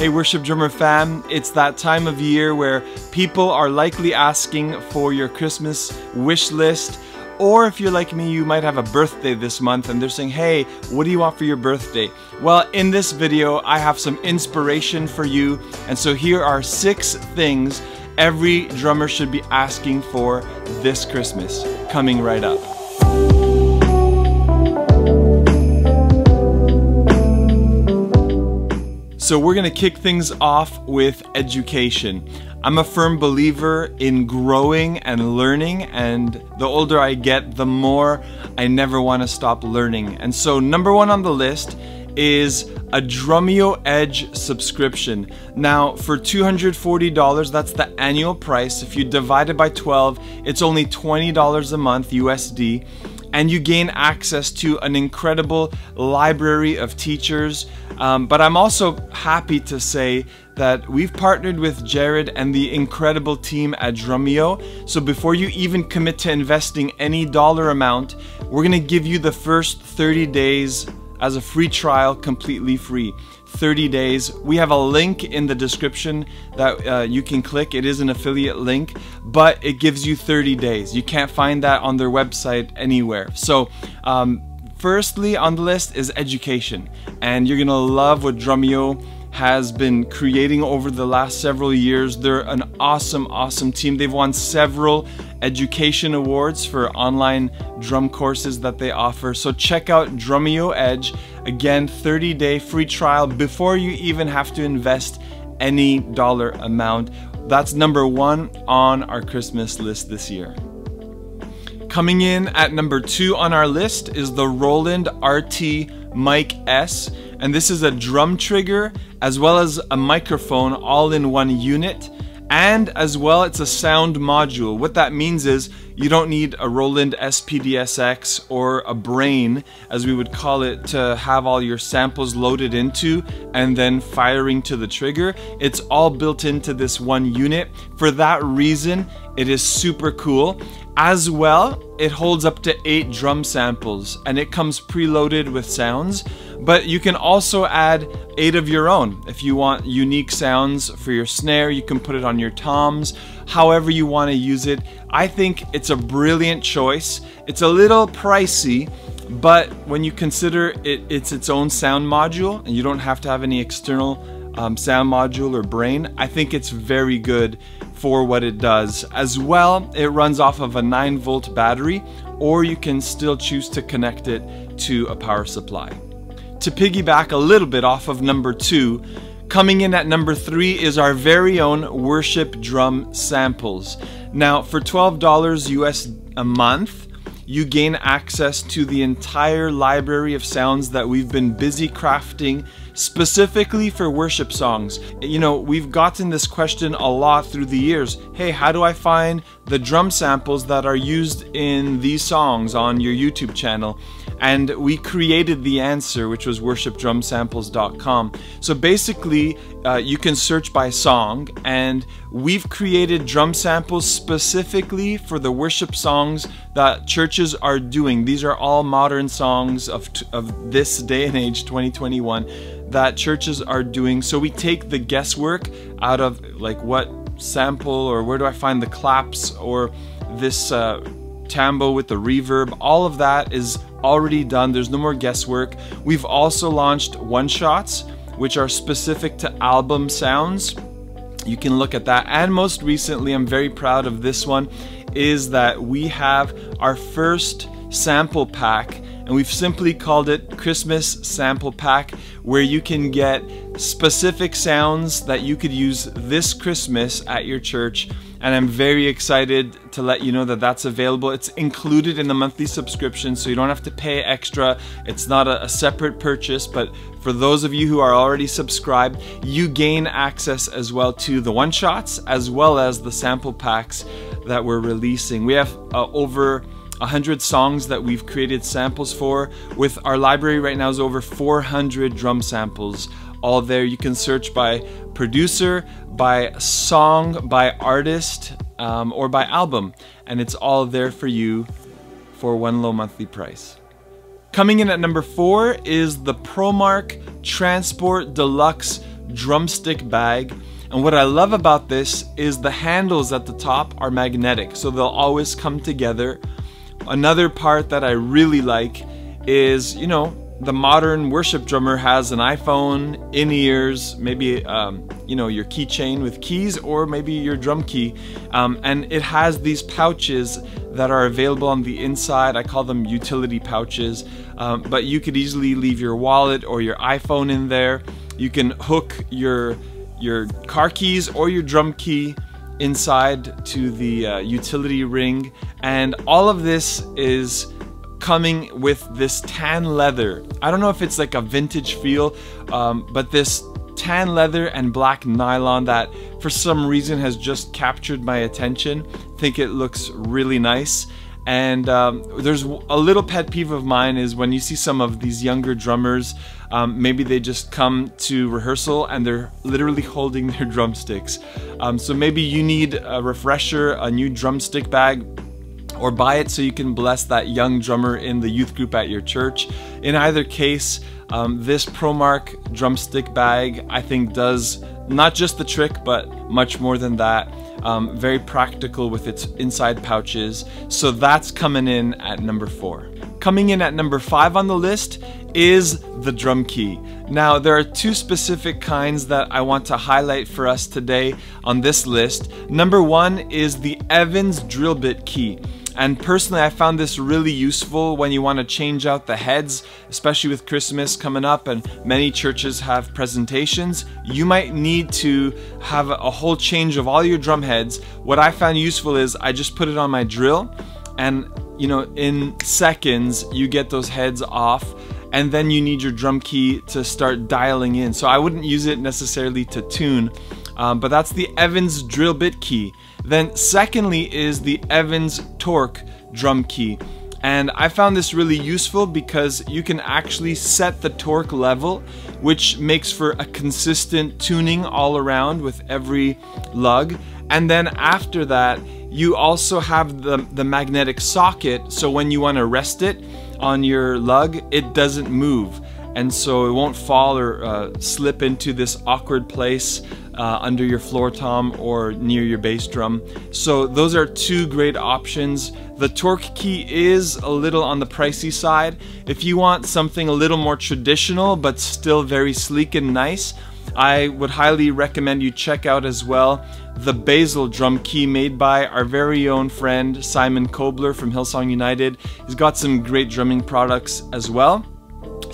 Hey, Worship Drummer fam, it's that time of year where people are likely asking for your Christmas wish list. Or if you're like me, you might have a birthday this month and they're saying, hey, what do you want for your birthday? Well, in this video, I have some inspiration for you. And so here are six things every drummer should be asking for this Christmas, coming right up. So, we're to kick things off with education. I'm a firm believer in growing and learning, and the older I get, the more I never want to stop learning. And so, number one on the list is a Drumeo Edge subscription. Now, for $240, that's the annual price. If you divide it by 12, it's only $20 a month USD and you gain access to an incredible library of teachers. Um, but I'm also happy to say that we've partnered with Jared and the incredible team at Drumeo. So before you even commit to investing any dollar amount, we're gonna give you the first 30 days as a free trial completely free. 30 days. We have a link in the description that uh, you can click. It is an affiliate link, but it gives you 30 days. You can't find that on their website anywhere. So, um, firstly on the list is education, and you're gonna love what Drumeo has been creating over the last several years. They're an awesome, awesome team. They've won several education awards for online drum courses that they offer. So check out Drumeo Edge. Again, 30 day free trial before you even have to invest any dollar amount. That's number one on our Christmas list this year. Coming in at number two on our list is the Roland RT Mic S, and this is a drum trigger as well as a microphone all in one unit. And as well, it's a sound module. What that means is you don't need a Roland SPDSX or a brain, as we would call it, to have all your samples loaded into and then firing to the trigger. It's all built into this one unit. For that reason, it is super cool. As well, it holds up to eight drum samples and it comes preloaded with sounds, but you can also add eight of your own. If you want unique sounds for your snare, you can put it on your toms, however you want to use it. I think it's a brilliant choice. It's a little pricey, but when you consider it, it's its own sound module and you don't have to have any external um, sound module or brain, I think it's very good for what it does. As well, it runs off of a 9 volt battery, or you can still choose to connect it to a power supply. To piggyback a little bit off of number two, coming in at number three is our very own worship drum samples. Now, for $12 US a month, you gain access to the entire library of sounds that we've been busy crafting specifically for worship songs. You know, we've gotten this question a lot through the years. Hey, how do I find the drum samples that are used in these songs on your YouTube channel? And we created the answer, which was worshipdrumsamples.com. So basically, uh, you can search by song, and we've created drum samples specifically for the worship songs that churches are doing. These are all modern songs of, of this day and age, 2021, that churches are doing. So we take the guesswork out of like what sample or where do I find the claps or this. Uh, tambo with the reverb, all of that is already done. There's no more guesswork. We've also launched one shots, which are specific to album sounds. You can look at that. And most recently, I'm very proud of this one, is that we have our first sample pack and we've simply called it Christmas Sample Pack, where you can get specific sounds that you could use this Christmas at your church. And I'm very excited to let you know that that's available. It's included in the monthly subscription, so you don't have to pay extra. It's not a, a separate purchase, but for those of you who are already subscribed, you gain access as well to the one shots as well as the sample packs that we're releasing. We have uh, over 100 songs that we've created samples for. With our library right now is over 400 drum samples all there. You can search by producer, by song, by artist, um, or by album, and it's all there for you for one low monthly price. Coming in at number four is the ProMark Transport Deluxe drumstick bag. And what I love about this is the handles at the top are magnetic, so they'll always come together. Another part that I really like is, you know, the modern worship drummer has an iPhone, in ears, maybe um, you know your keychain with keys, or maybe your drum key, um, and it has these pouches that are available on the inside. I call them utility pouches, um, but you could easily leave your wallet or your iPhone in there. You can hook your your car keys or your drum key inside to the uh, utility ring, and all of this is coming with this tan leather. I don't know if it's like a vintage feel, um, but this tan leather and black nylon that for some reason has just captured my attention. think it looks really nice. And um, there's a little pet peeve of mine is when you see some of these younger drummers, um, maybe they just come to rehearsal and they're literally holding their drumsticks. Um, so maybe you need a refresher, a new drumstick bag, or buy it so you can bless that young drummer in the youth group at your church. In either case, um, this ProMark drumstick bag I think does not just the trick but much more than that. Um, very practical with its inside pouches. So that's coming in at number four. Coming in at number five on the list is the drum key. Now, there are two specific kinds that I want to highlight for us today on this list. Number one is the Evans drill bit key. And personally, I found this really useful when you want to change out the heads, especially with Christmas coming up and many churches have presentations. You might need to have a whole change of all your drum heads. What I found useful is I just put it on my drill and you know, in seconds, you get those heads off and then you need your drum key to start dialing in. So I wouldn't use it necessarily to tune, um, but that's the Evans drill bit key. Then secondly is the Evans Torque drum key. And I found this really useful because you can actually set the torque level, which makes for a consistent tuning all around with every lug. And then after that, you also have the, the magnetic socket, so when you want to rest it on your lug, it doesn't move. And so it won't fall or uh, slip into this awkward place uh, under your floor tom or near your bass drum. So those are two great options. The torque key is a little on the pricey side. If you want something a little more traditional but still very sleek and nice, I would highly recommend you check out as well the Basal drum key made by our very own friend Simon Kobler from Hillsong United. He's got some great drumming products as well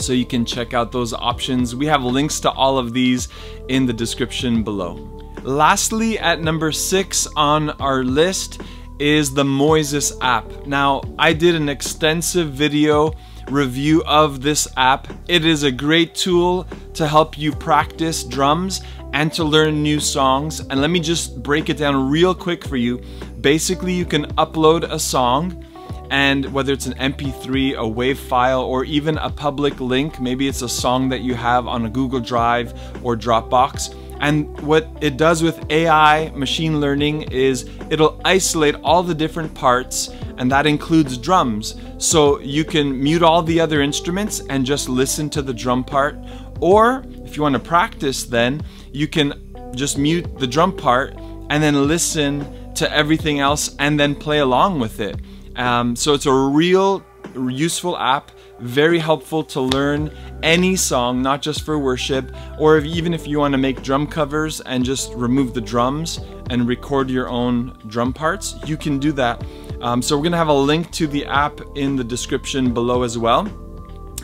so you can check out those options. We have links to all of these in the description below. Lastly, at number six on our list is the Moises app. Now, I did an extensive video review of this app. It is a great tool to help you practice drums and to learn new songs. And let me just break it down real quick for you. Basically, you can upload a song and whether it's an MP3, a WAV file, or even a public link, maybe it's a song that you have on a Google Drive or Dropbox. And what it does with AI machine learning is it'll isolate all the different parts, and that includes drums. So you can mute all the other instruments and just listen to the drum part. Or if you want to practice, then you can just mute the drum part and then listen to everything else and then play along with it. Um, so it's a real useful app, very helpful to learn any song, not just for worship, or if, even if you want to make drum covers and just remove the drums and record your own drum parts, you can do that. Um, so we're going to have a link to the app in the description below as well.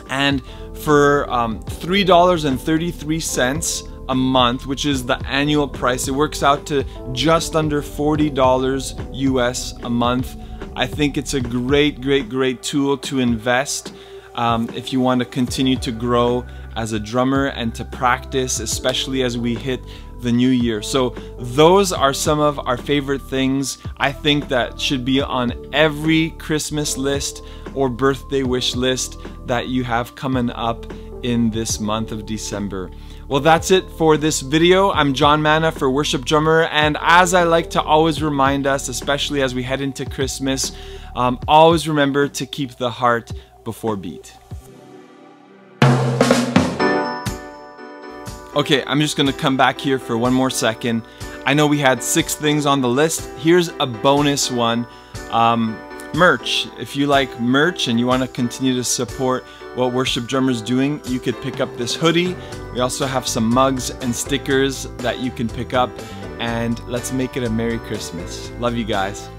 And for um, $3.33 a month, which is the annual price, it works out to just under $40 US a month. I think it's a great, great, great tool to invest um, if you want to continue to grow as a drummer and to practice, especially as we hit the new year. So, those are some of our favorite things I think that should be on every Christmas list or birthday wish list that you have coming up in this month of December. Well, that's it for this video. I'm Jon Manna for Worship Drummer, and as I like to always remind us, especially as we head into Christmas, um, always remember to keep the heart before beat. Okay, I'm just gonna come back here for one more second. I know we had six things on the list. Here's a bonus one. Um, merch. If you like merch and you want to continue to support what Worship Drummer's doing, you could pick up this hoodie. We also have some mugs and stickers that you can pick up. And let's make it a Merry Christmas. Love you guys.